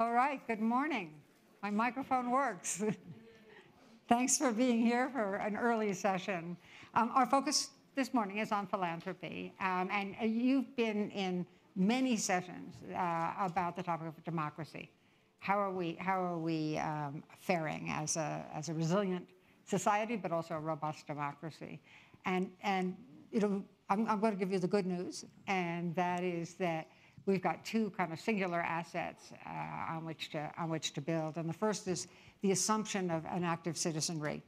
All right, good morning. My microphone works. Thanks for being here for an early session. Um, our focus this morning is on philanthropy, um, and you've been in many sessions uh, about the topic of democracy. How are we, how are we um, faring as a, as a resilient society, but also a robust democracy? And, and it'll, I'm, I'm going to give you the good news, and that is that we've got two kind of singular assets uh, on, which to, on which to build. And the first is the assumption of an active citizenry.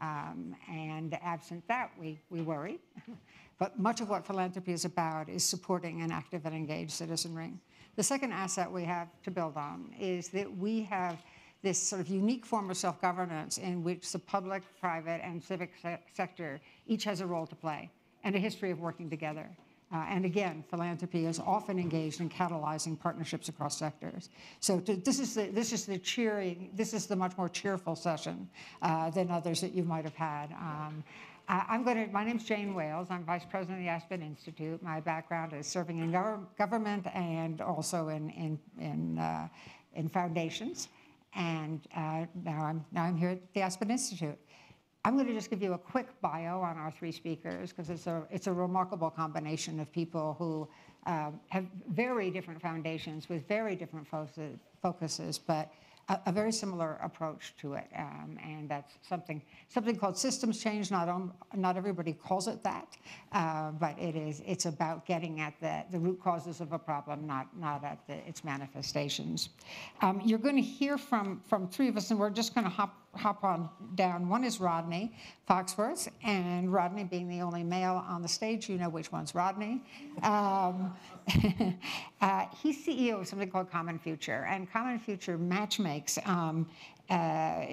Um, and absent that, we, we worry. but much of what philanthropy is about is supporting an active and engaged citizenry. The second asset we have to build on is that we have this sort of unique form of self-governance in which the public, private, and civic se sector each has a role to play and a history of working together. Uh, and again, philanthropy is often engaged in catalyzing partnerships across sectors. So to, this is the this is the cheering. This is the much more cheerful session uh, than others that you might have had. Um, I'm going to. My name's Jane Wales. I'm vice president of the Aspen Institute. My background is serving in gov government and also in in in, uh, in foundations. And uh, now I'm now I'm here at the Aspen Institute. I'm going to just give you a quick bio on our three speakers because it's a, it's a remarkable combination of people who um, have very different foundations with very different focuses, but a, a very similar approach to it. Um, and that's something, something called systems change. Not, on, not everybody calls it that, uh, but it is, it's about getting at the, the root causes of a problem, not, not at the, its manifestations. Um, you're going to hear from, from three of us, and we're just going to hop hop on down. One is Rodney Foxworth, and Rodney being the only male on the stage, you know which one's Rodney. Um, uh, he's CEO of something called Common Future, and Common Future matchmakes. Um, uh,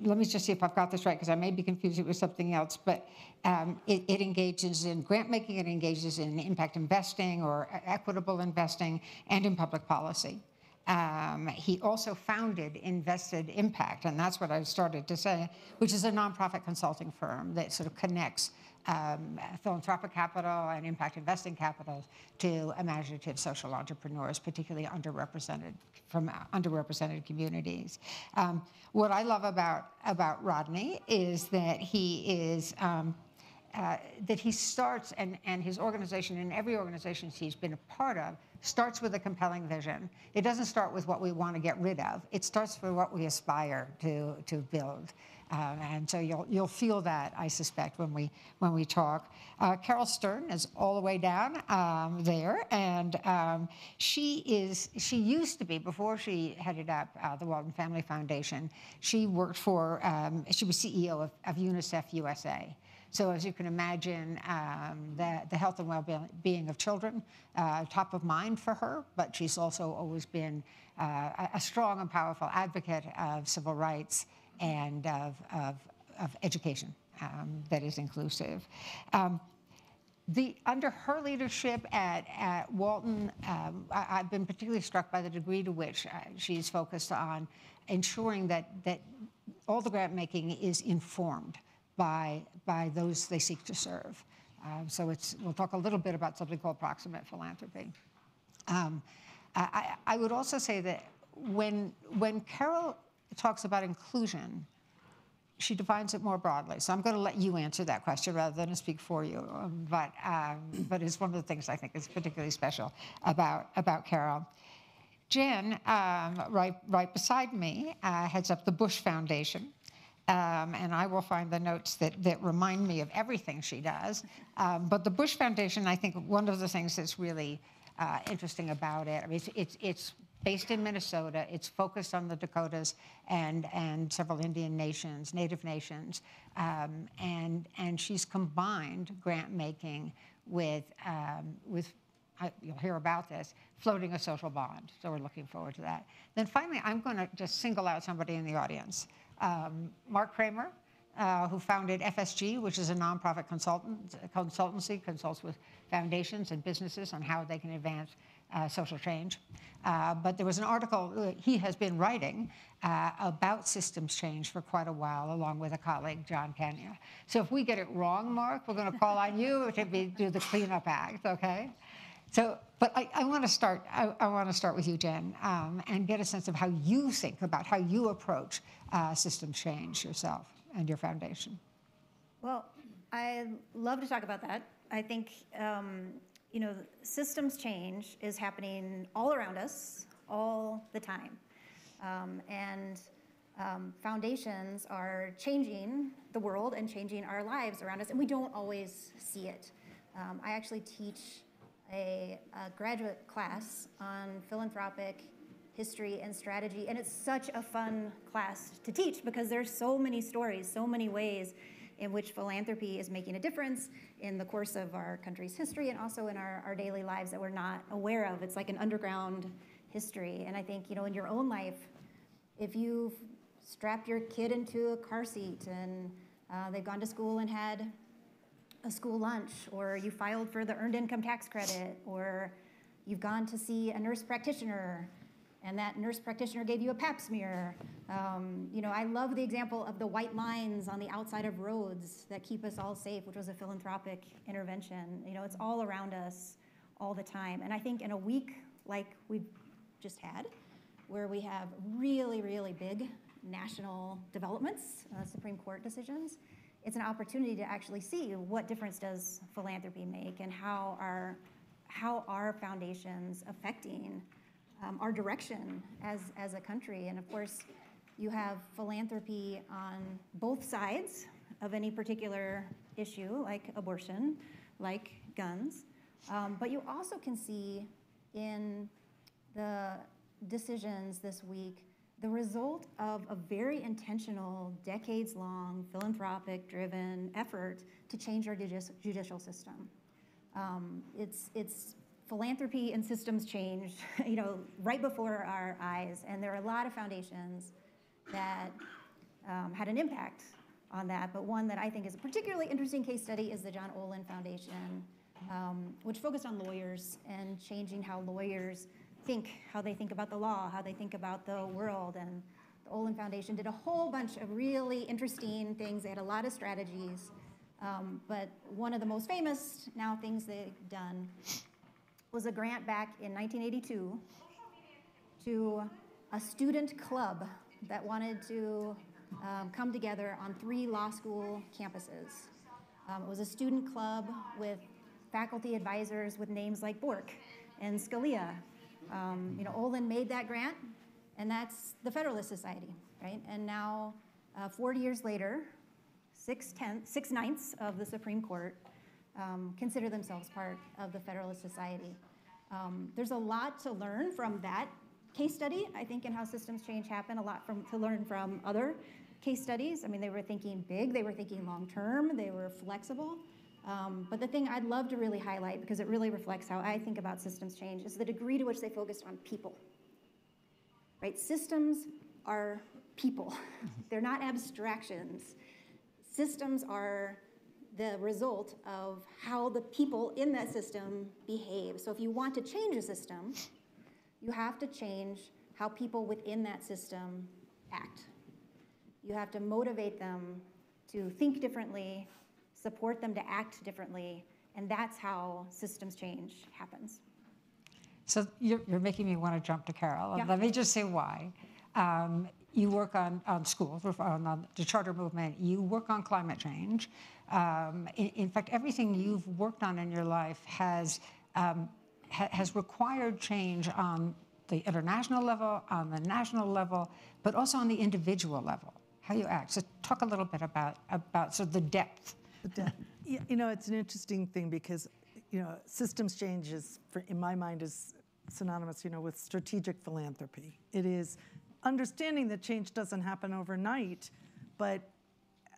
let me just see if I've got this right, because I may be confusing it with something else, but um, it, it, engages in grant making, it engages in impact investing or equitable investing, and in public policy. Um, he also founded Invested Impact, and that's what I started to say, which is a nonprofit consulting firm that sort of connects um, philanthropic capital and impact investing capital to imaginative social entrepreneurs, particularly underrepresented from underrepresented communities. Um, what I love about about Rodney is that he is um, uh, that he starts and, and his organization and every organization he's been a part of starts with a compelling vision. It doesn't start with what we want to get rid of. It starts with what we aspire to, to build. Um, and so you'll, you'll feel that, I suspect, when we, when we talk. Uh, Caryl Stern is all the way down um, there, and um, she is, she used to be, before she headed up uh, the Walton Family Foundation, she worked for, um, she was CEO of, of UNICEF USA. So as you can imagine, um, the, the, health and well-being of children, uh, top of mind for her, but she's also always been uh, a strong and powerful advocate of civil rights and of, of, of education um, that is inclusive. Um, the, under her leadership at, at Walton, um, I, have been particularly struck by the degree to which uh, she's focused on ensuring that, that all the grant making is informed by, by those they seek to serve. Um, so it's, we'll talk a little bit about something called proximate philanthropy. Um, I, I, would also say that when, when Caryl talks about inclusion, she defines it more broadly. So I'm going to let you answer that question rather than speak for you. Um, but, um, but it's one of the things I think is particularly special about, about Caryl. Jen, um, right, right beside me, uh, heads up the Bush Foundation. Um, and I will find the notes that, that remind me of everything she does. Um, but the Bush Foundation, I think one of the things that's really uh, interesting about it, I mean, it's, it's, it's, based in Minnesota. It's focused on the Dakotas and, and several Indian nations, Native nations. Um, and, and she's combined grant making with, um, with you'll hear about this, floating a social bond. So we're looking forward to that. Then finally, I'm going to just single out somebody in the audience um, Mark Kramer, uh, who founded FSG, which is a nonprofit consultant, consultancy, consults with foundations and businesses on how they can advance uh, social change. Uh, but there was an article he has been writing uh, about systems change for quite a while, along with a colleague, John Kania. So if we get it wrong, Mark, we're going to call on you to be, do the cleanup act, okay? So, but I, I want to start. I, I want to start with you, Jen, um, and get a sense of how you think about how you approach uh, system change yourself and your foundation. Well, I love to talk about that. I think um, you know systems change is happening all around us all the time, um, and um, foundations are changing the world and changing our lives around us, and we don't always see it. Um, I actually teach a, a, graduate class on philanthropic history and strategy, and it's such a fun class to teach because there's so many stories, so many ways in which philanthropy is making a difference in the course of our country's history and also in our, our daily lives that we're not aware of. It's like an underground history. And I think, you know, in your own life, if you've strapped your kid into a car seat and uh, they've gone to school and had a school lunch, or you filed for the earned income tax credit, or you've gone to see a nurse practitioner and that nurse practitioner gave you a pap smear. Um, you know, I love the example of the white lines on the outside of roads that keep us all safe, which was a philanthropic intervention. You know, it's all around us all the time. And I think in a week like we've just had, where we have really, really big national developments, uh, Supreme Court decisions, it's an opportunity to actually see what difference does philanthropy make and how are, how are foundations affecting um, our direction as, as a country. And of course, you have philanthropy on both sides of any particular issue, like abortion, like guns. Um, but you also can see in the decisions this week the result of a very intentional, decades long, philanthropic driven effort to change our judicial system. Um, it's, it's philanthropy and systems change, you know, right before our eyes. And there are a lot of foundations that um, had an impact on that. But one that I think is a particularly interesting case study is the John Olin Foundation, um, which focused on lawyers and changing how lawyers think, how they think about the law, how they think about the world. And the Olin Foundation did a whole bunch of really interesting things. They had a lot of strategies. Um, but one of the most famous now things they've done was a grant back in 1982 to a student club that wanted to um, come together on three law school campuses. Um, it was a student club with faculty advisors with names like Bork and Scalia. Um, you know, Olin made that grant, and that's the Federalist Society, right? And now, uh, 40 years later, six ninths of the Supreme Court um, consider themselves part of the Federalist Society. Um, there's a lot to learn from that case study, I think, in how systems change happen, a lot from, to learn from other case studies. I mean, they were thinking big, they were thinking long term, they were flexible. Um, but the thing I'd love to really highlight, because it really reflects how I think about systems change, is the degree to which they focused on people. Right? Systems are people, they're not abstractions. Systems are the result of how the people in that system behave. So if you want to change a system, you have to change how people within that system act. You have to motivate them to think differently, support them to act differently, and that's how systems change happens. So you're, you're making me want to jump to Caryl. Yeah. Let me just say why. Um, you work on, on schools, on, on the charter movement, you work on climate change. Um, in, in, fact, everything you've worked on in your life has, um, ha, has required change on the international level, on the national level, but also on the individual level, how you act. So talk a little bit about, about sort of the depth. You know, it's an interesting thing because, you know, systems change is, for, in my mind, is synonymous, you know, with strategic philanthropy. It is understanding that change doesn't happen overnight, but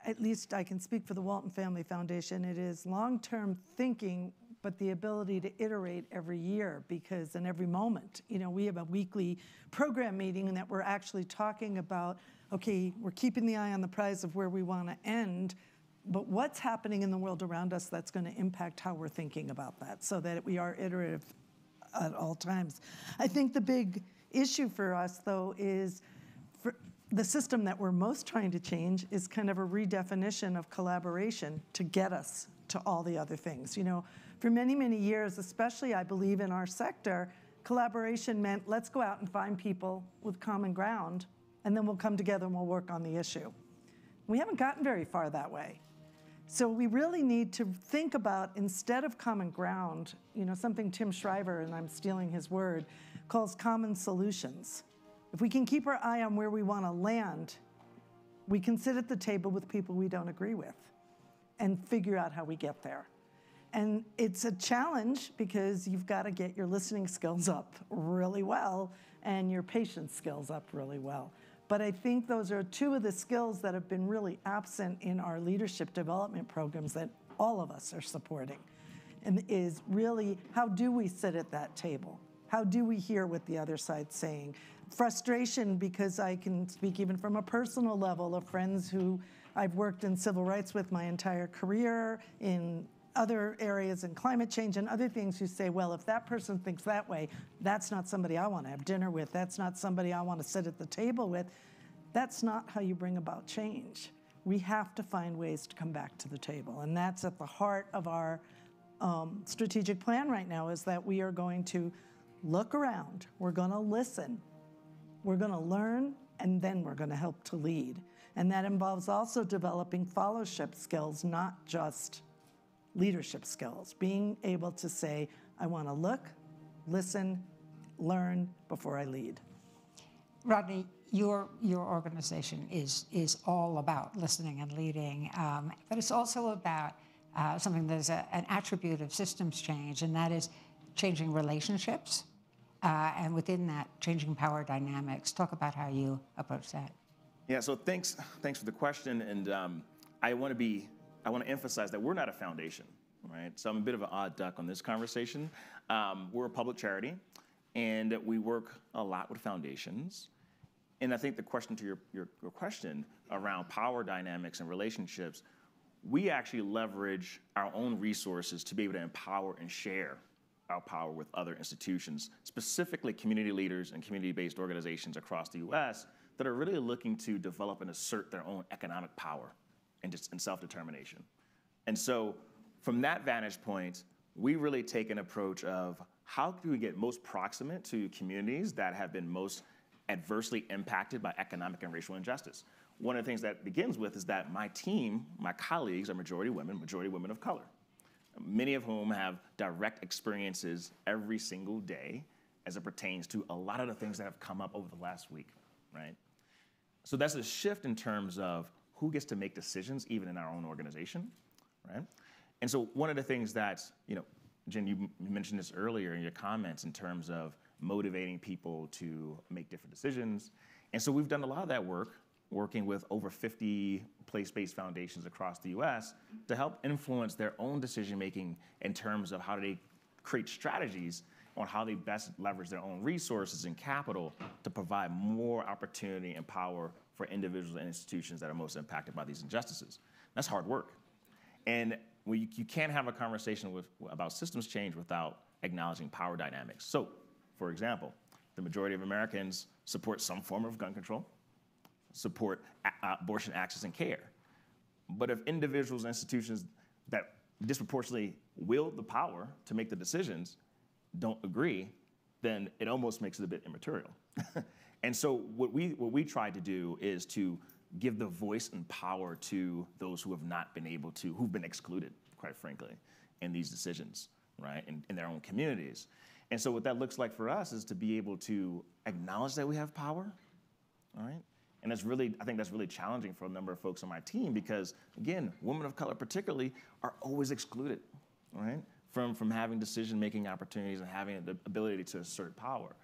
at least I can speak for the Walton Family Foundation, it is long-term thinking, but the ability to iterate every year because in every moment, you know, we have a weekly program meeting and that we're actually talking about, okay, we're keeping the eye on the prize of where we want to end, but what's happening in the world around us that's going to impact how we're thinking about that so that we are iterative at all times. I think the big issue for us, though, is the system that we're most trying to change is kind of a redefinition of collaboration to get us to all the other things. You know, For many, many years, especially I believe in our sector, collaboration meant let's go out and find people with common ground, and then we'll come together and we'll work on the issue. We haven't gotten very far that way. So we really need to think about instead of common ground, you know, something Tim Shriver, and I'm stealing his word, calls common solutions. If we can keep our eye on where we want to land, we can sit at the table with people we don't agree with and figure out how we get there. And it's a challenge because you've got to get your listening skills up really well and your patience skills up really well. But I think those are two of the skills that have been really absent in our leadership development programs that all of us are supporting. And is really how do we sit at that table? How do we hear what the other side's saying? Frustration, because I can speak even from a personal level of friends who I've worked in civil rights with my entire career, in other areas and climate change and other things who say, well, if that person thinks that way, that's not somebody I want to have dinner with. That's not somebody I want to sit at the table with. That's not how you bring about change. We have to find ways to come back to the table. And that's at the heart of our um, strategic plan right now is that we are going to look around, we're going to listen, we're going to learn, and then we're going to help to lead. And that involves also developing fellowship skills, not just leadership skills, being able to say, I want to look, listen, learn before I lead. Rodney, your, your organization is, is all about listening and leading, um, but it's also about uh, something that is a, an attribute of systems change, and that is changing relationships, uh, and within that, changing power dynamics. Talk about how you approach that. Yeah, so thanks, thanks for the question, and um, I want to be I want to emphasize that we're not a foundation, right? So I'm a bit of an odd duck on this conversation. Um, we're a public charity, and we work a lot with foundations. And I think the question to your, your, your question around power dynamics and relationships, we actually leverage our own resources to be able to empower and share our power with other institutions, specifically community leaders and community-based organizations across the U.S. that are really looking to develop and assert their own economic power and, just, and self-determination. And so from that vantage point, we really take an approach of how do we get most proximate to communities that have been most adversely impacted by economic and racial injustice. One of the things that begins with is that my team, my colleagues are majority women, majority women of color, many of whom have direct experiences every single day as it pertains to a lot of the things that have come up over the last week, right? So that's a shift in terms of who gets to make decisions even in our own organization, right? And so one of the things that, you know, Jen, you mentioned this earlier in your comments in terms of motivating people to make different decisions. And so we've done a lot of that work working with over 50 place-based foundations across the US to help influence their own decision making in terms of how do they create strategies on how they best leverage their own resources and capital to provide more opportunity and power for individuals and institutions that are most impacted by these injustices. That's hard work. And you, you can't have a conversation with, about systems change without acknowledging power dynamics. So, for example, the majority of Americans support some form of gun control, support abortion access and care. But if individuals and institutions that disproportionately wield the power to make the decisions don't agree, then it almost makes it a bit immaterial. And so what we what we try to do is to give the voice and power to those who have not been able to, who've been excluded, quite frankly, in these decisions, right, in, in their own communities. And so what that looks like for us is to be able to acknowledge that we have power, all right? And that's really, I think that's really challenging for a number of folks on my team because, again, women of color particularly are always excluded, right, from, from having decision-making opportunities and having the ability to assert power.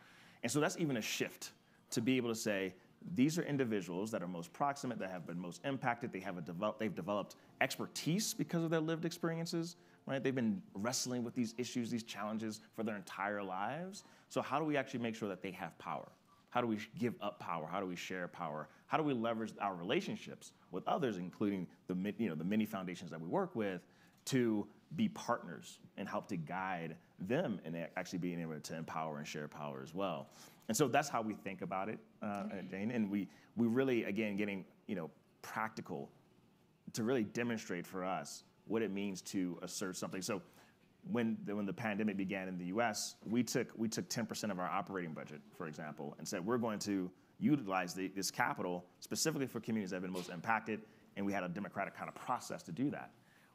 And so that's even a shift to be able to say, these are individuals that are most proximate, that have been most impacted, they have a develop, they've developed expertise because of their lived experiences, right? They've been wrestling with these issues, these challenges for their entire lives. So how do we actually make sure that they have power? How do we give up power? How do we share power? How do we leverage our relationships with others, including the, you know, the many foundations that we work with, to be partners and help to guide them and actually being able to empower and share power as well. And so that's how we think about it, uh, Jane. And we, we really, again, getting you know practical to really demonstrate for us what it means to assert something. So when the, when the pandemic began in the U.S., we took we took 10% of our operating budget, for example, and said we're going to utilize the, this capital specifically for communities that have been most impacted, and we had a democratic kind of process to do that.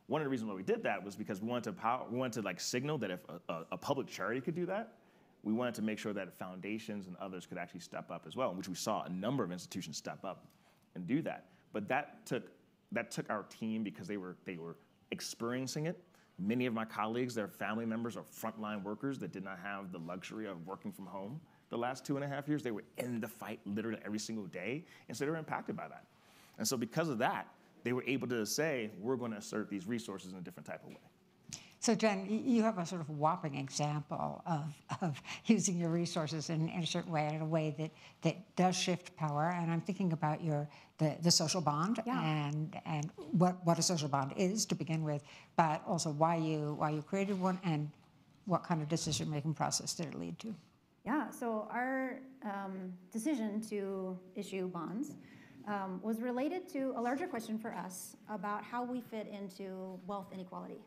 One of the reasons why we did that was because we wanted to power, we wanted to like signal that if a, a, a public charity could do that, we wanted to make sure that foundations and others could actually step up as well, in which we saw a number of institutions step up and do that. But that took that took our team because they were they were experiencing it. Many of my colleagues, their family members are frontline workers that did not have the luxury of working from home the last two and a half years. They were in the fight literally every single day, and so they were impacted by that. And so because of that, they were able to say, we're going to assert these resources in a different type of way. So Jen, you have a sort of whopping example of, of using your resources in, in a certain way, in a way that, that does shift power. And I'm thinking about your the, the social bond Yeah. and and what, what a social bond is to begin with, but also why you why you created one and what kind of decision making process did it lead to? Yeah, so our um, decision to issue bonds um, was related to a larger question for us about how we fit into wealth inequality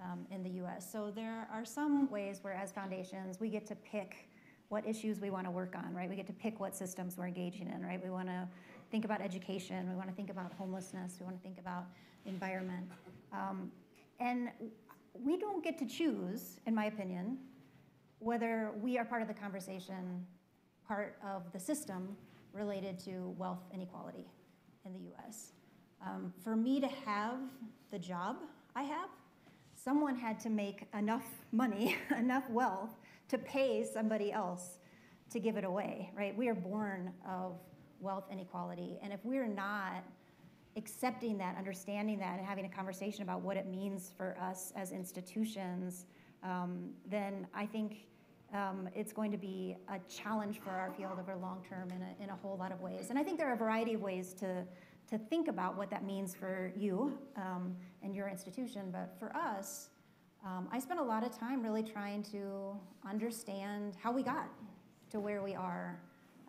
um, in the US. So there are some ways where, as foundations, we get to pick what issues we want to work on, right? We get to pick what systems we're engaging in, right? We want to think about education, we want to think about homelessness, we want to think about environment. Um, and we don't get to choose, in my opinion, whether we are part of the conversation, part of the system related to wealth inequality in the US. Um, for me to have the job I have, someone had to make enough money, enough wealth to pay somebody else to give it away, right? We are born of wealth inequality. And if we're not accepting that, understanding that, and having a conversation about what it means for us as institutions, um, then I think um, it's going to be a challenge for our field over long term in a, in a whole lot of ways. And I think there are a variety of ways to, to think about what that means for you um, and your institution. But for us, um, I spent a lot of time really trying to understand how we got to where we are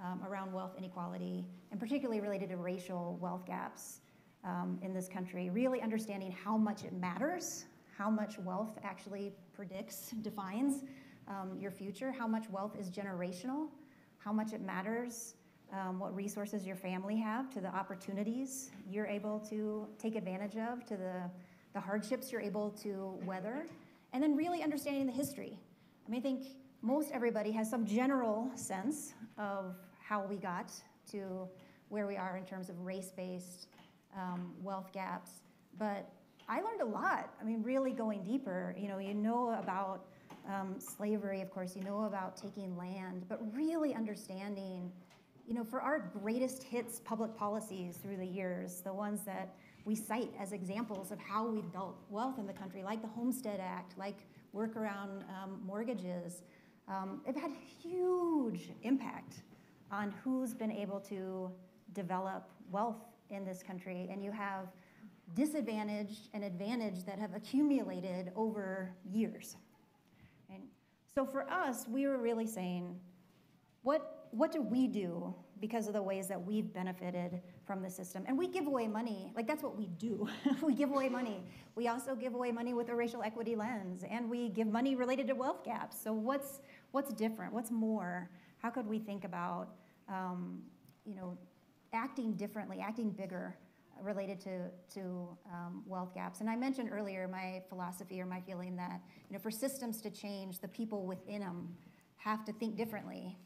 um, around wealth inequality, and particularly related to racial wealth gaps um, in this country. Really understanding how much it matters, how much wealth actually predicts, defines um, your future, how much wealth is generational, how much it matters, um, what resources your family have, to the opportunities you're able to take advantage of, to the, the hardships you're able to weather, and then really understanding the history. I mean, I think most everybody has some general sense of how we got to where we are in terms of race-based um, wealth gaps, but I learned a lot. I mean, really going deeper. You know, you know about um, slavery, of course, you know about taking land, but really understanding, you know, for our greatest hits public policies through the years, the ones that we cite as examples of how we've built wealth in the country, like the Homestead Act, like work around um, mortgages, um, have had huge impact on who's been able to develop wealth in this country. And you have disadvantage and advantage that have accumulated over years. So for us, we were really saying, what, what do we do because of the ways that we've benefited from the system? And we give away money, like that's what we do. we give away money. We also give away money with a racial equity lens, and we give money related to wealth gaps. So what's, what's different? What's more? How could we think about, um, you know, acting differently, acting bigger related to, to um, wealth gaps. And I mentioned earlier my philosophy or my feeling that you know, for systems to change, the people within them have to think differently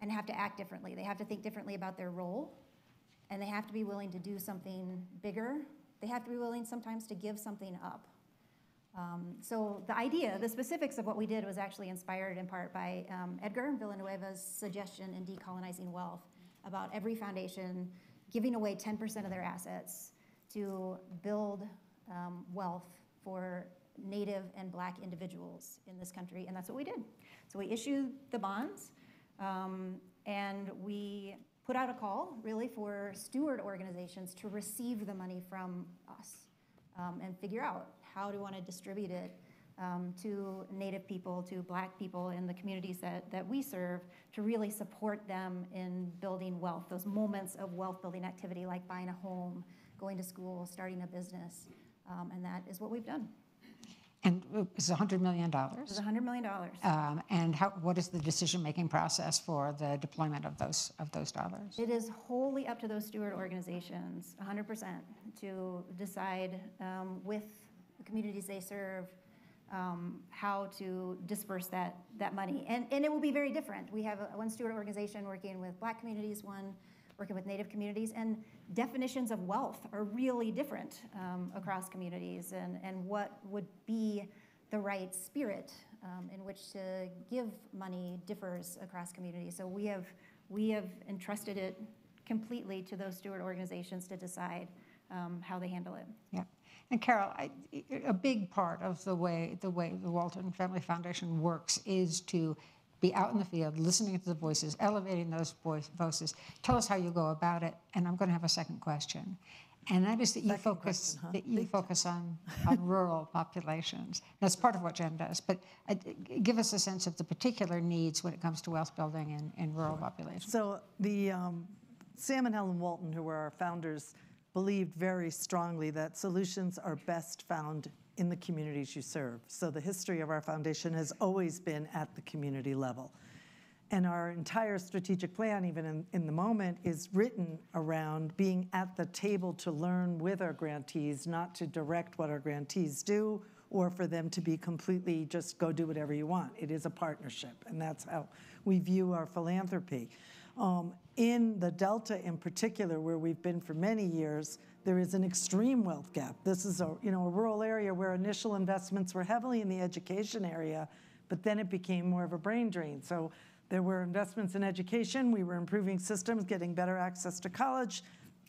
and have to act differently. They have to think differently about their role, and they have to be willing to do something bigger. They have to be willing sometimes to give something up. Um, so the idea, the specifics of what we did was actually inspired in part by um, Edgar Villanueva's suggestion in Decolonizing Wealth about every foundation giving away 10% of their assets to build um, wealth for Native and Black individuals in this country, and that's what we did. So we issued the bonds, um, and we put out a call really for steward organizations to receive the money from us um, and figure out how do we want to distribute it um, to Native people, to Black people in the communities that, that we serve, to really support them in building wealth, those moments of wealth building activity like buying a home, going to school, starting a business. Um, and that is what we've done. And it's $100 million. It's $100 million. Um, And how, what is the decision-making process for the deployment of those, of those dollars? It is wholly up to those steward organizations, 100%, to decide um, with the communities they serve um, how to disperse that, that money. And, and it will be very different. We have a- one steward organization working with black communities, one working with native communities, and definitions of wealth are really different um, across communities, and, and what would be the right spirit um, in which to give money differs across communities. So we have, we have entrusted it completely to those steward organizations to decide um, how they handle it. Yeah. And Caryl, I, a big part of the way the way the Walton Family Foundation works is to be out in the field, listening to the voices, elevating those voice, voices. Tell us how you go about it. And I'm going to have a second question, and that is that you Second focus question, huh? that you focus on, on rural populations. That's part of what Jen does. But uh, give us a sense of the particular needs when it comes to wealth building in, in rural populations. So the um, Sam and Helen Walton, who were our founders, believed very strongly that solutions are best found in the communities you serve. So the history of our foundation has always been at the community level. And our entire strategic plan, even in, in the moment, is written around being at the table to learn with our grantees, not to direct what our grantees do or for them to be completely just go do whatever you want. It is a partnership, and that's how we view our philanthropy. Um, in the Delta, in particular, where we've been for many years, there is an extreme wealth gap. This is a you know a rural area where initial investments were heavily in the education area, but then it became more of a brain drain. So there were investments in education. We were improving systems, getting better access to college.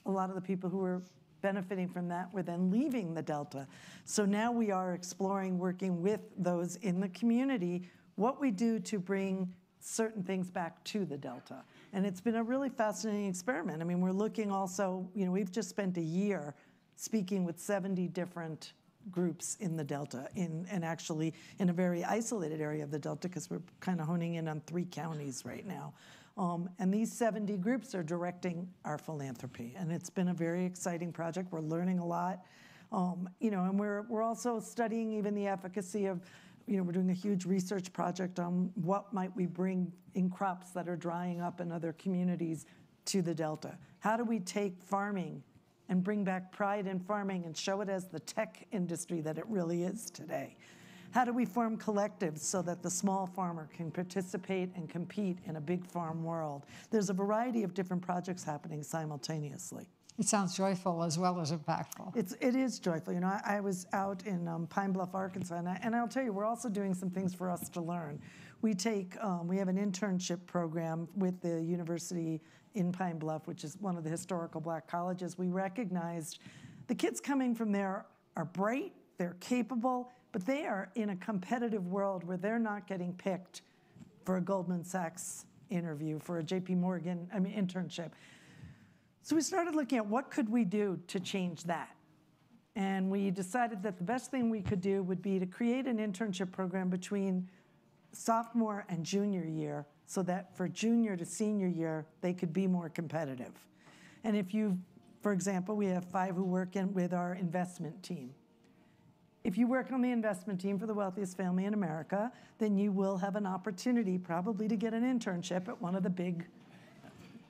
A lot of the people who were benefiting from that were then leaving the Delta. So now we are exploring, working with those in the community, what we do to bring certain things back to the Delta. And it's been a really fascinating experiment. I mean, we're looking also, you know, we've just spent a year speaking with 70 different groups in the Delta, in, and actually in a very isolated area of the Delta, because we're kind of honing in on three counties right now. Um, and these 70 groups are directing our philanthropy. And it's been a very exciting project. We're learning a lot. Um, you know, and we're, we're also studying even the efficacy of, you know, we're doing a huge research project on what might we bring in crops that are drying up in other communities to the Delta. How do we take farming and bring back pride in farming and show it as the tech industry that it really is today? How do we form collectives so that the small farmer can participate and compete in a big farm world? There's a variety of different projects happening simultaneously. It sounds joyful as well as impactful. It's, it is joyful. You know, I, I was out in um, Pine Bluff, Arkansas, and, I, and I'll tell you, we're also doing some things for us to learn. We take, um, we have an internship program with the university in Pine Bluff, which is one of the historical black colleges. We recognized the kids coming from there are bright, they're capable, but they are in a competitive world where they're not getting picked for a Goldman Sachs interview, for a JP Morgan, I mean, internship. So we started looking at what could we do to change that. And we decided that the best thing we could do would be to create an internship program between sophomore and junior year so that for junior to senior year, they could be more competitive. And if you, for example, we have five who work in, with our investment team. If you work on the investment team for the wealthiest family in America, then you will have an opportunity probably to get an internship at one of the big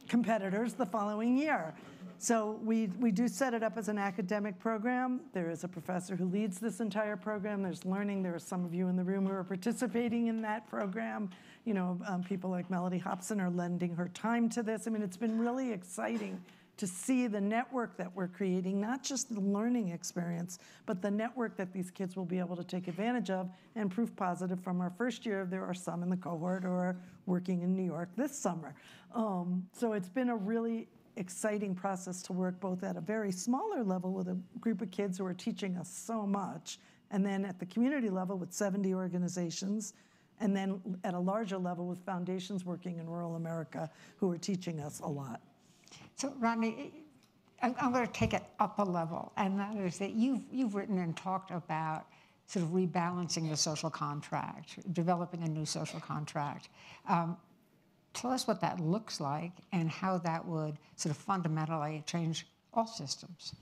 competitors the following year. So we, we do set it up as an academic program. There is a professor who leads this entire program. There's learning. There are some of you in the room who are participating in that program. You know, um, people like Mellody Hobson are lending her time to this. I mean, it's been really exciting to see the network that we're creating, not just the learning experience, but the network that these kids will be able to take advantage of. And proof positive from our first year, there are some in the cohort who are working in New York this summer. Um, so it's been a really exciting process to work both at a very smaller level with a group of kids who are teaching us so much, and then at the community level with 70 organizations, and then at a larger level with foundations working in rural America who are teaching us a lot. So Rodney, I'm, I'm going to take it up a level, and that is that you've, you've written and talked about sort of rebalancing the social contract, developing a new social contract. Um, tell us what that looks like and how that would sort of fundamentally change all systems.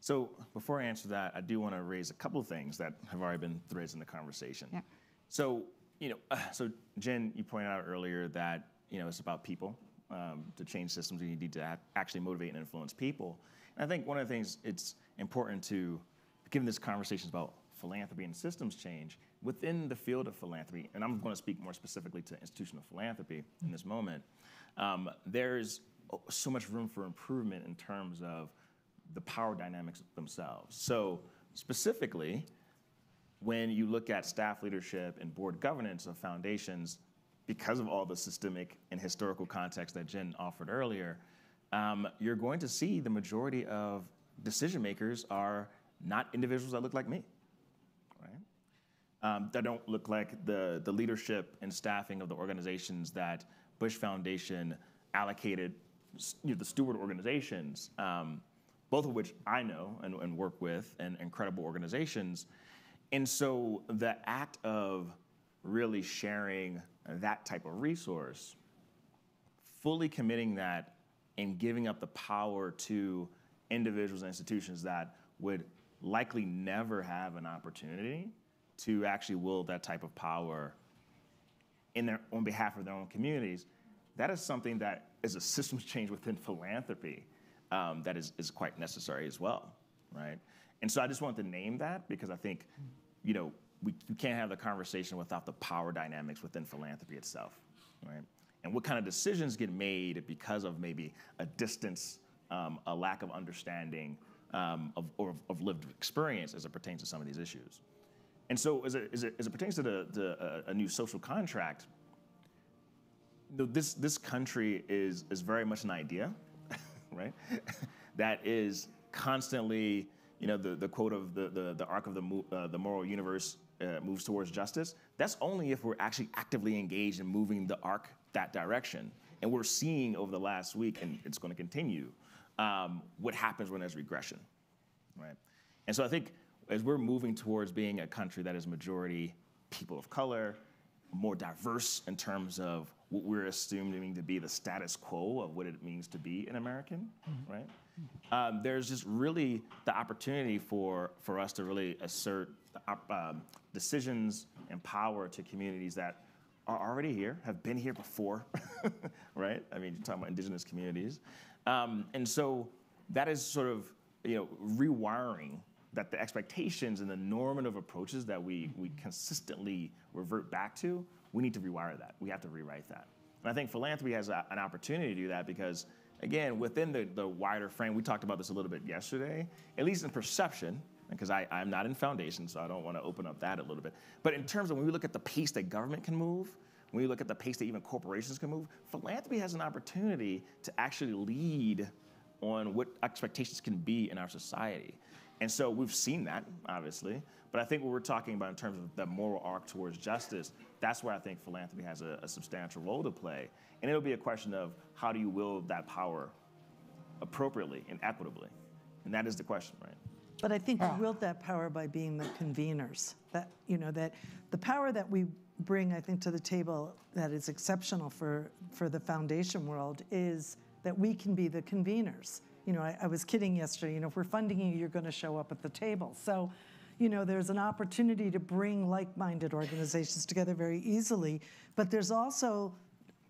So before I answer that, I do want to raise a couple of things that have already been threads in the conversation. Yeah. So, you know, so Jen, you pointed out earlier that, you know, it's about people. Um, to change systems, you need to act- actually motivate and influence people. And I think one of the things it's important to, given this conversation about philanthropy and systems change, within the field of philanthropy, and I'm going to speak more specifically to institutional philanthropy in this moment, um, there's so much room for improvement in terms of the power dynamics themselves. So specifically, when you look at staff leadership and board governance of foundations, because of all the systemic and historical context that Jen offered earlier, um, you're going to see the majority of decision makers are not individuals that look like me, right? Um, that don't look like the, the leadership and staffing of the organizations that Bush Foundation allocated, you know, the steward organizations. Um, both of which I know and, and work with, and incredible organizations. And so the act of really sharing that type of resource, fully committing that and giving up the power to individuals and institutions that would likely never have an opportunity to actually wield that type of power in their, on behalf of their own communities, that is something that is a systems change within philanthropy um, that is, is quite necessary as well, right? And so I just wanted to name that because I think, you know, we, we can't have the conversation without the power dynamics within philanthropy itself, right? And what kind of decisions get made because of maybe a distance, um, a lack of understanding, um, of, or of lived experience as it pertains to some of these issues. And so, as it, as it, as it pertains to the, the, uh, a new social contract, this, this country is, is very much an idea, right? that is constantly, you know, the, the quote of the, the, the arc of the, uh, the moral universe uh, moves towards justice. That's only if we're actually actively engaged in moving the arc that direction. And we're seeing over the last week, and it's going to continue, um, what happens when there's regression, right? And so I think as we're moving towards being a country that is majority people of color, more diverse in terms of what we're assuming to be the status quo of what it means to be an American, right? Um, there's just really the opportunity for, for us to really assert the, um, decisions and power to communities that are already here, have been here before, right? I mean, you're talking about indigenous communities. Um, and so that is sort of, you know, rewiring that the expectations and the normative approaches that we, we consistently revert back to, we need to rewire that. We have to rewrite that. And I think philanthropy has a, an opportunity to do that because, again, within the, the wider frame, we talked about this a little bit yesterday, at least in perception, because I'm not in foundation, so I don't want to open up that a little bit. But in terms of when we look at the pace that government can move, when we look at the pace that even corporations can move, philanthropy has an opportunity to actually lead on what expectations can be in our society. And so we've seen that, obviously. But I think what we're talking about in terms of the moral arc towards justice, that's where I think philanthropy has a, a substantial role to play. And it'll be a question of how do you wield that power appropriately and equitably? And that is the question, right? But I think we wield that power by being the conveners. That, you know, that the power that we bring, I think, to the table that is exceptional for, for the foundation world is that we can be the conveners. You know, I, I was kidding yesterday, you know, if we're funding you, you're going to show up at the table. So, you know, there's an opportunity to bring like-minded organizations together very easily, but there's also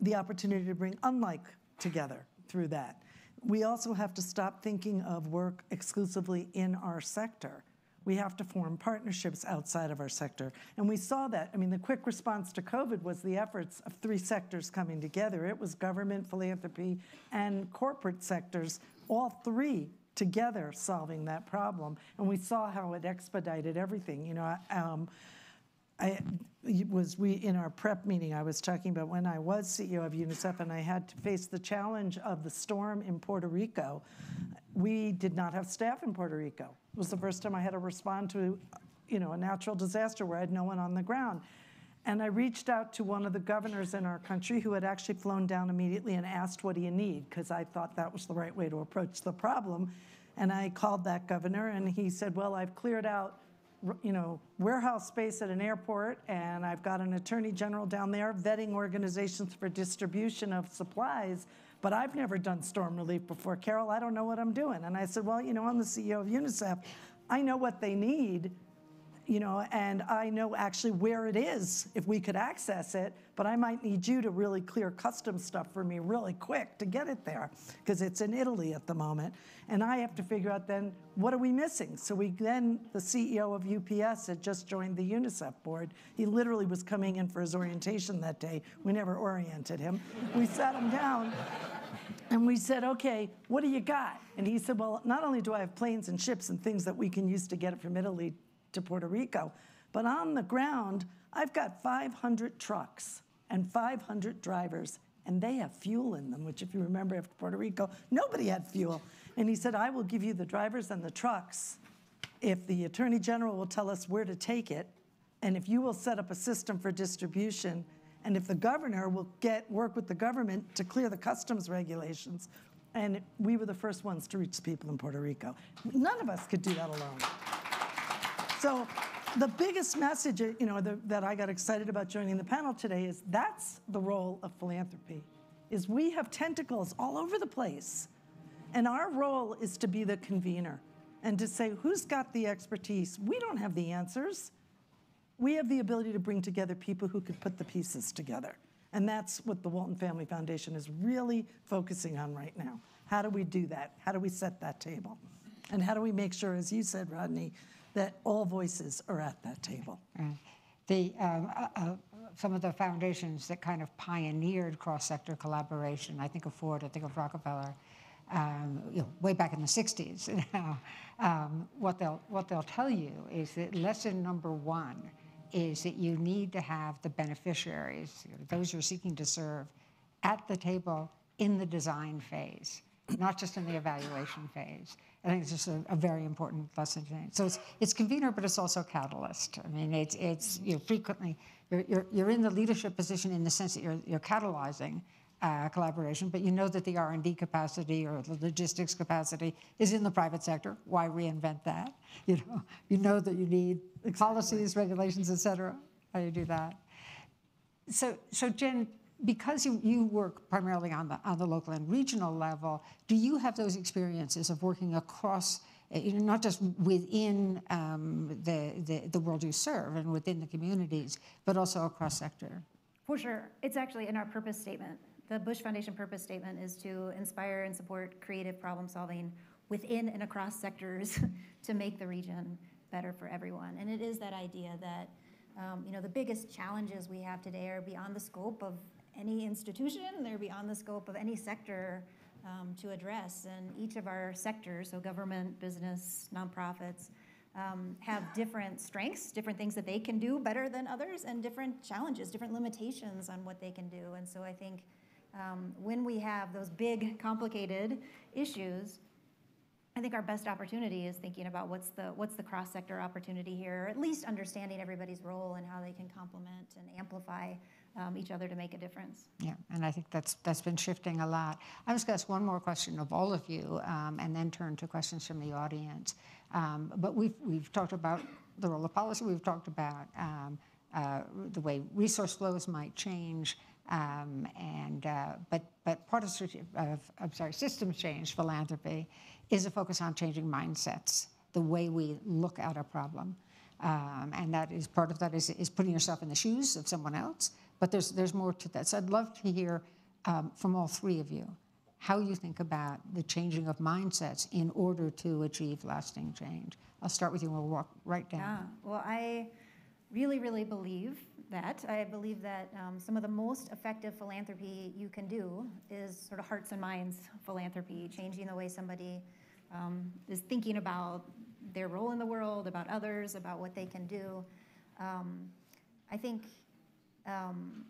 the opportunity to bring unlike together through that. We also have to stop thinking of work exclusively in our sector. We have to form partnerships outside of our sector. And we saw that. I mean, the quick response to COVID was the efforts of three sectors coming together. It was government, philanthropy, and corporate sectors, all three together solving that problem. And we saw how it expedited everything. You know, um, I was we in our prep meeting. I was talking about when I was CEO of UNICEF and I had to face the challenge of the storm in Puerto Rico. We did not have staff in Puerto Rico. It was the first time I had to respond to, you know, a natural disaster where I had no one on the ground. And I reached out to one of the governors in our country who had actually flown down immediately and asked, What do you need? Because I thought that was the right way to approach the problem. And I called that governor and he said, Well, I've cleared out you know, warehouse space at an airport, and I've got an attorney general down there vetting organizations for distribution of supplies. but I've never done storm relief before. Caryl, I don't know what I'm doing. And I said, well, you know, I'm the CEO of UNICEF. I know what they need, you know, and I know actually where it is if we could access it, but I might need you to really clear custom stuff for me really quick to get it there because it's in Italy at the moment. And I have to figure out then what are we missing? So we then, the CEO of UPS had just joined the UNICEF board. He literally was coming in for his orientation that day. We never oriented him. We sat him down and we said, okay, what do you got? And he said, well, not only do I have planes and ships and things that we can use to get it from Italy to Puerto Rico, but on the ground, I've got 500 trucks and 500 drivers, and they have fuel in them, which, if you remember, after Puerto Rico, nobody had fuel. And he said, I will give you the drivers and the trucks if the Attorney General will tell us where to take it, and if you will set up a system for distribution, and if the governor will get work with the government to clear the customs regulations. And we were the first ones to reach people in Puerto Rico. None of us could do that alone. So the biggest message, you know, the, that I got excited about joining the panel today is that's the role of philanthropy. Is we have tentacles all over the place, and our role is to be the convener and to say who's got the expertise. We don't have the answers. We have the ability to bring together people who could put the pieces together. And that's what the Walton Family Foundation is really focusing on right now. How do we do that? How do we set that table? And how do we make sure, as you said, Rodney, that all voices are at that table? Right. The, um, uh, uh, some of the foundations that kind of pioneered cross-sector collaboration, I think of Ford, I think of Rockefeller, um, you know, way back in the 60s. Now, um, what, they'll, what they'll tell you is that lesson number one is that you need to have the beneficiaries, you know, those you're seeking to serve, at the table in the design phase, not just in the evaluation phase. I think it's just a, a very important lesson. to learn. So it's, it's convener, but it's also catalyst. I mean, it's, it's you know, frequently, you're, you're, you're in the leadership position in the sense that you're, you're catalyzing uh, collaboration, but you know that the R&D capacity or the logistics capacity is in the private sector. Why reinvent that? You know, you know that you need policies, regulations, et cetera. How do you do that? So, so Jen, because you, you work primarily on the, on the local and regional level, do you have those experiences of working across, uh, you know, not just within um, the, the, the world you serve and within the communities, but also across sector? For sure. It's actually in our purpose statement. The Bush Foundation purpose statement is to inspire and support creative problem solving within and across sectors to make the region better for everyone. And it is that idea that um, you know the biggest challenges we have today are beyond the scope of any institution. They're beyond the scope of any sector um, to address. And each of our sectors, so government, business, nonprofits, um, have different strengths, different things that they can do better than others, and different challenges, different limitations on what they can do. And so I think um, when we have those big, complicated issues, I think our best opportunity is thinking about what's the what's the cross sector opportunity here, or at least understanding everybody's role and how they can complement and amplify um, each other to make a difference. Yeah, and I think that's that's been shifting a lot. I was going to ask one more question of all of you, um, and then turn to questions from the audience. Um, but we've we've talked about the role of policy. We've talked about um, uh, the way resource flows might change. Um, and uh, but but part of, of I'm sorry systems change philanthropy is a focus on changing mindsets, the way we look at a problem, um, and that is part of that is, is putting yourself in the shoes of someone else. But there's there's more to that. So I'd love to hear um, from all three of you how you think about the changing of mindsets in order to achieve lasting change. I'll start with you. and We'll walk right down. Yeah, well, I really, really believe that. I believe that um, some of the most effective philanthropy you can do is sort of hearts and minds philanthropy, changing the way somebody um, is thinking about their role in the world, about others, about what they can do. Um, I think um,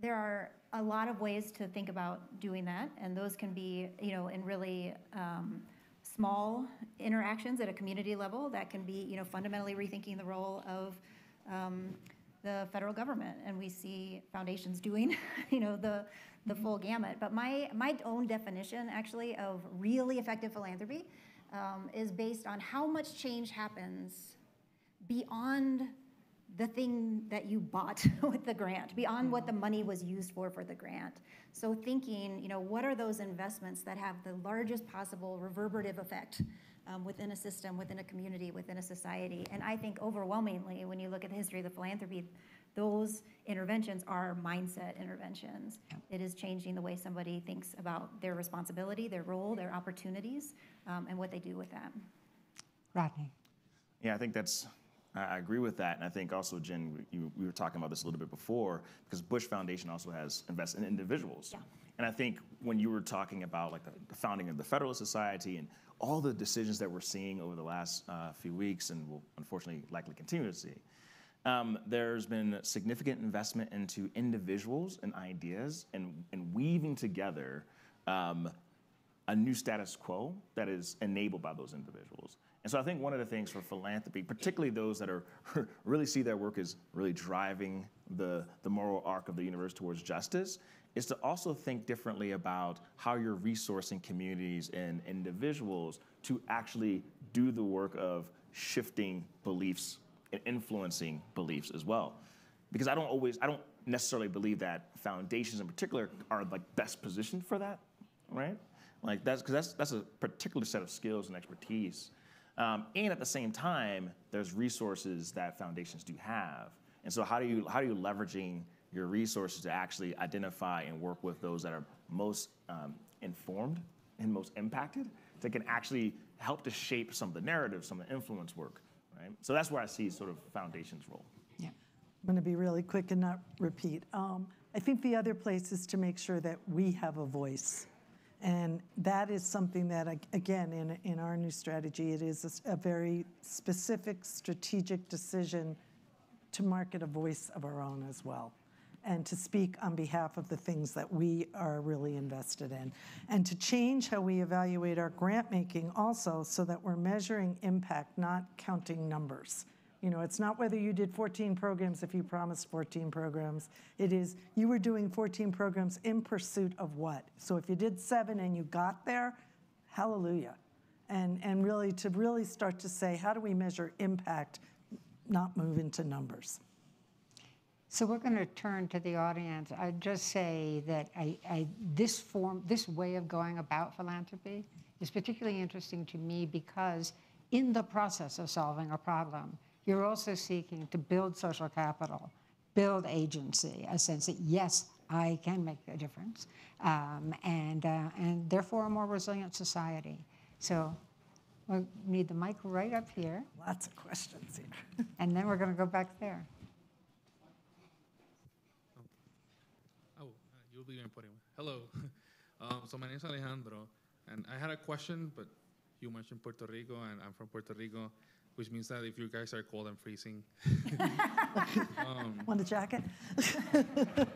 there are a lot of ways to think about doing that, and those can be, you know, in really um, small interactions at a community level. That can be, you know, fundamentally rethinking the role of um, the federal government, and we see foundations doing, you know, the the full gamut. But my my own definition, actually, of really effective philanthropy is based on how much change happens beyond the thing that you bought with the grant, beyond what the money was used for for the grant. So thinking, you know, what are those investments that have the largest possible reverberative effect um, within a system, within a community, within a society? And I think overwhelmingly, when you look at the history of the philanthropy, those interventions are mindset interventions. It is changing the way somebody thinks about their responsibility, their role, their opportunities, um, and what they do with them. Rodney. Yeah, I think that's, I agree with that. And I think also, Jen, we- you, we were talking about this a little bit before, because Bush Foundation also has invested in individuals. Yeah. And I think when you were talking about like the, the founding of the Federalist Society and all the decisions that we're seeing over the last uh, few weeks and will unfortunately likely continue to see, um, there's been significant investment into individuals and ideas and, and weaving together um, a new status quo that is enabled by those individuals. And so I think one of the things for philanthropy, particularly those that are really see their work as really driving the, the moral arc of the universe towards justice, is to also think differently about how you're resourcing communities and individuals to actually do the work of shifting beliefs and influencing beliefs as well. Because I don't always, I don't necessarily believe that foundations in particular are like best positioned for that, right? Like that's because that's that's a particular set of skills and expertise. Um, and at the same time, there's resources that foundations do have. And so how do you how do you leveraging your resources to actually identify and work with those that are most um, informed and most impacted that can actually help to shape some of the narrative, some of the influence work, right? So that's where I see sort of foundations role. Yeah. I'm going to be really quick and not repeat. Um, I think the other place is to make sure that we have a voice. And that is something that, again, in, in our new strategy, it is a very specific strategic decision to market a voice of our own as well. And to speak on behalf of the things that we are really invested in. And to change how we evaluate our grant making also so that we're measuring impact, not counting numbers. You know, it's not whether you did 14 programs if you promised 14 programs. It is you were doing 14 programs in pursuit of what? So if you did seven and you got there, hallelujah. And, and really to really start to say, how do we measure impact, not move into numbers? So we're going to turn to the audience. I'd just say that I, I, this form, this way of going about philanthropy is particularly interesting to me because in the process of solving a problem, you're also seeking to build social capital, build agency, a sense that yes, I can make a difference, um, and uh, and therefore a more resilient society. So we need the mic right up here, Lots of questions here. and then we're going to go back there. Oh, uh, you'll be important. Hello. um, so my name is Alejandro, and I had a question, but you mentioned Puerto Rico, and I'm from Puerto Rico, which means that if you guys are cold, I'm freezing. Want a jacket?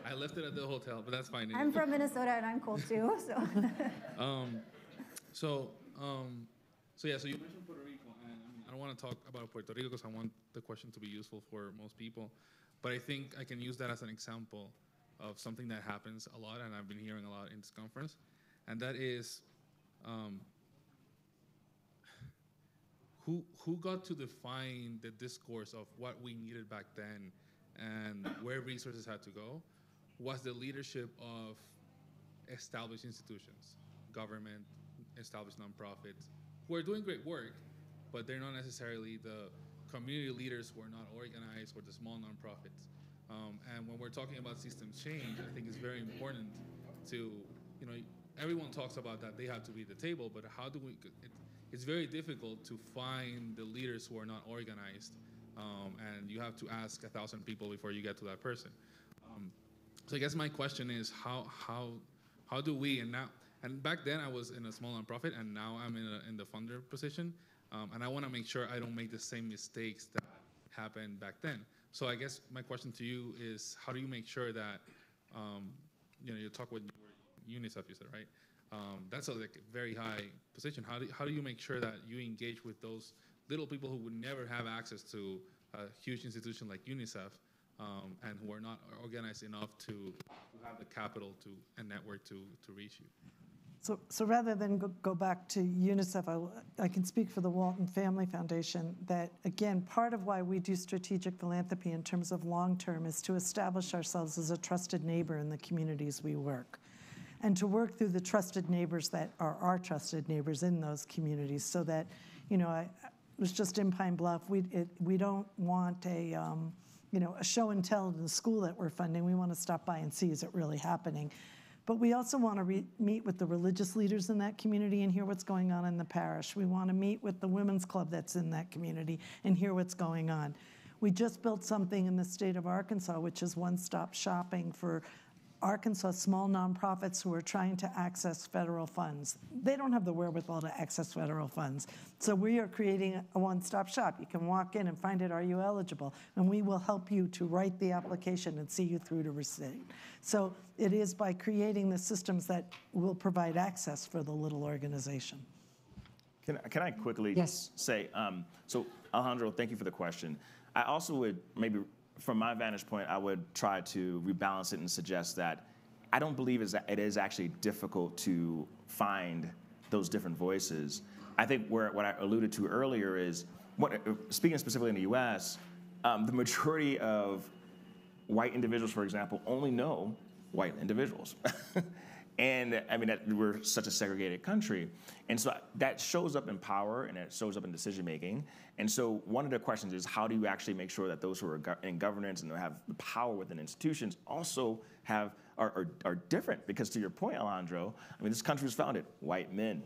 I left it at the hotel, but that's fine. I'm from Minnesota and I'm cold too, so. Um, so, um, so yeah, so you mentioned Puerto Rico, and I, mean, I don't want to talk about Puerto Rico because I want the question to be useful for most people, but I think I can use that as an example of something that happens a lot, and I've been hearing a lot in this conference, and that is, um, who who got to define the discourse of what we needed back then, and where resources had to go, was the leadership of established institutions, government, established nonprofits, who are doing great work, but they're not necessarily the community leaders who are not organized or the small nonprofits. Um, and when we're talking about system change, I think it's very important to, you know, everyone talks about that they have to be at the table, but how do we? It, it's very difficult to find the leaders who are not organized, um, and you have to ask a thousand people before you get to that person. Um, so I guess my question is how how how do we and now and back then I was in a small nonprofit and now I'm in, a, in the funder position um, and I want to make sure I don't make the same mistakes that happened back then. So I guess my question to you is how do you make sure that um, you know you talk with UNICEF you said right um, that's a like, very high position. How do, how do you make sure that you engage with those little people who would never have access to a huge institution like UNICEF um, and who are not organized enough to, have the capital to and network to, to reach you? So, so rather than go, go back to UNICEF, I, I can speak for the Walton Family Foundation that, again, part of why we do strategic philanthropy in terms of long term is to establish ourselves as a trusted neighbor in the communities we work. And to work through the trusted neighbors that are our trusted neighbors in those communities so that, you know, I was just in Pine Bluff. We, it, we don't want a, um, you know, a show and tell in the school that we're funding. We want to stop by and see is it really happening. But we also want to meet with the religious leaders in that community and hear what's going on in the parish. We want to meet with the women's club that's in that community and hear what's going on. We just built something in the state of Arkansas, which is one stop shopping for Arkansas small nonprofits who are trying to access federal funds. They don't have the wherewithal to access federal funds. So we are creating a one stop shop. You can walk in and find it, are you eligible? And we will help you to write the application and see you through to receipt. So it is by creating the systems that will provide access for the little organization. Can, can I quickly Yes. say, um, so Alejandro, thank you for the question. I also would maybe, from my vantage point, I would try to rebalance it and suggest that I don't believe it is actually difficult to find those different voices. I think where what I alluded to earlier is, what, speaking specifically in the U.S., um, the majority of white individuals, for example, only know white individuals. and I mean, that we're such a segregated country. And so that shows up in power and it shows up in decision making. And so one of the questions is how do you actually make sure that those who are in governance and have the power within institutions also have are, are, are different? Because to your point, Alejandro, I mean, this country was founded white men,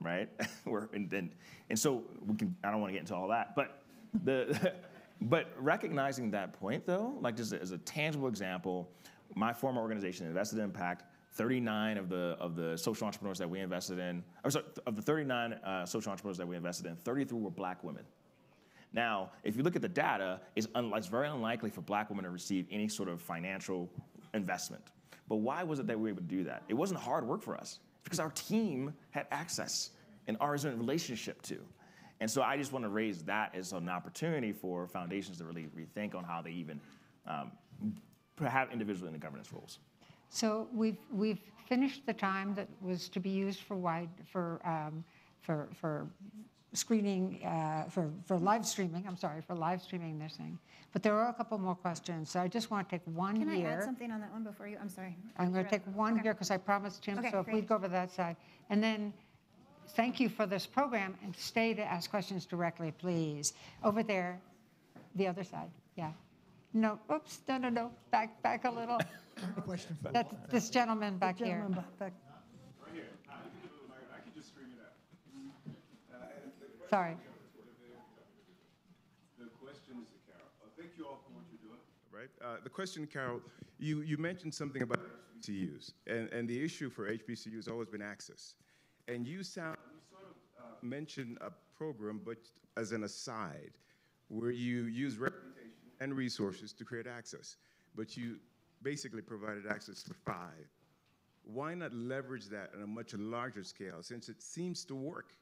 right? and, and, and so we can, I don't want to get into all that, but the, but recognizing that point though, like just as a tangible example, my former organization, Invested Impact, 39 of the of the social entrepreneurs that we invested in, or sorry, of the 39 uh, social entrepreneurs that we invested in, 33 were black women. Now, if you look at the data, it's, it's very unlikely for black women to receive any sort of financial investment. But why was it that we were able to do that? It wasn't hard work for us because our team had access and ours in relationship to. And so I just want to raise that as an opportunity for foundations to really rethink on how they even um, have individuals in the governance roles. So we've, we've finished the time that was to be used for wide, for, um, for, for screening, uh, for, for live streaming, I'm sorry, for live streaming this thing. But there are a couple more questions, so I just want to take one Can I here. add something on that one before you, I'm sorry. I'm going to take one Okay. here because I promised Jim, Okay, so if we go over that side. And then, thank you for this program, and stay to ask questions directly, please. Over there, the other side, yeah. No, oops, no, no, no, back, back a little. Question for That's this gentleman back here. Gentleman back- back- Sorry. The question is to Caryl. Uh, Thank you all for what you're doing. Right? Uh, The question, Caryl, you, you mentioned something about HBCUs, and, and the issue for HBCUs has always been access. And you sound, you sort of uh, mentioned a program, but as an aside, where you use reputation and resources to create access, but you basically provided access for five. Why not leverage that on a much larger scale, since it seems to work?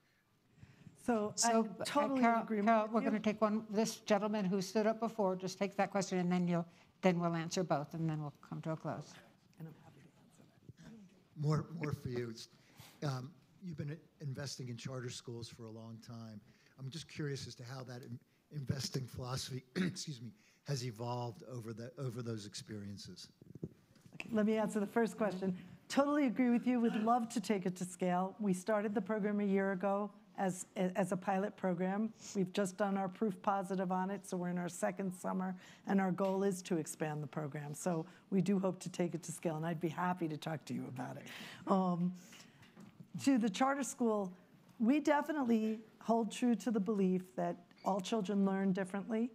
So I So, uh, totally Caryl- agree. Caryl, we're going to take one, this gentleman who stood up before, just take that question, and then you'll, then we'll answer both, and then we'll come to a close. and i'm happy to More, more for you. Um, You've been investing in charter schools for a long time. I'm just curious as to how that in- investing philosophy, excuse me, has evolved over the, over those experiences. Okay, Let me answer the first question. Totally agree with you. We'd love to take it to scale. We started the program a year ago as, as a pilot program. We've just done our proof positive on it, so we're in our second summer, and our goal is to expand the program. So we do hope to take it to scale, and I'd be happy to talk to you about it. Um, to the charter school, we definitely hold true to the belief that all children learn differently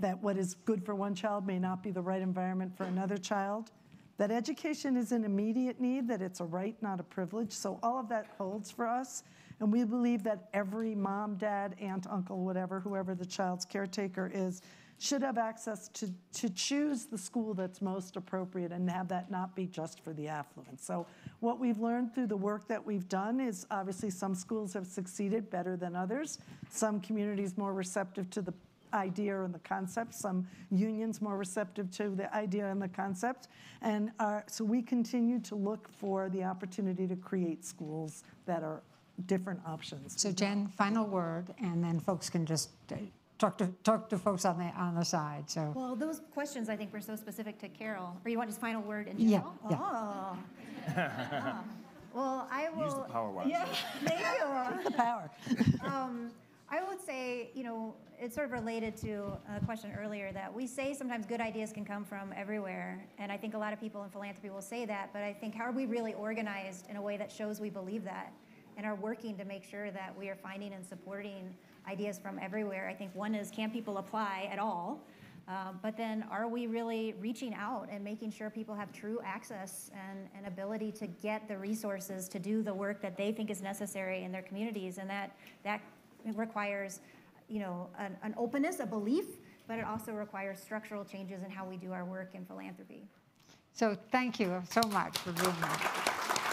that what is good for one child may not be the right environment for another child, that education is an immediate need, that it's a right, not a privilege. So all of that holds for us. And we believe that every mom, dad, aunt, uncle, whatever, whoever the child's caretaker is, should have access to, to choose the school that's most appropriate and have that not be just for the affluent. So what we've learned through the work that we've done is obviously some schools have succeeded better than others. Some communities more receptive to the idea and the concept, some unions more receptive to the idea and the concept. And uh, so we continue to look for the opportunity to create schools that are different options. So Jen, final word, and then folks can just uh, talk to, talk to folks on the, on the side, so. Well, those questions I think were so specific to Caryl. Or you want his final word in Yeah, general? yeah. Oh. Ah. Well, I will. Use the power wisely. Yeah, thank you. The power. Um, I would say, you know, it's sort of related to a question earlier that we say sometimes good ideas can come from everywhere. And I think a lot of people in philanthropy will say that, but I think how are we really organized in a way that shows we believe that and are working to make sure that we are finding and supporting ideas from everywhere? I think one is can people apply at all? Uh, but then are we really reaching out and making sure people have true access and, and ability to get the resources to do the work that they think is necessary in their communities? And that, that requires, you know, an, an openness, a belief, but it also requires structural changes in how we do our work in philanthropy. So thank you so much for being here.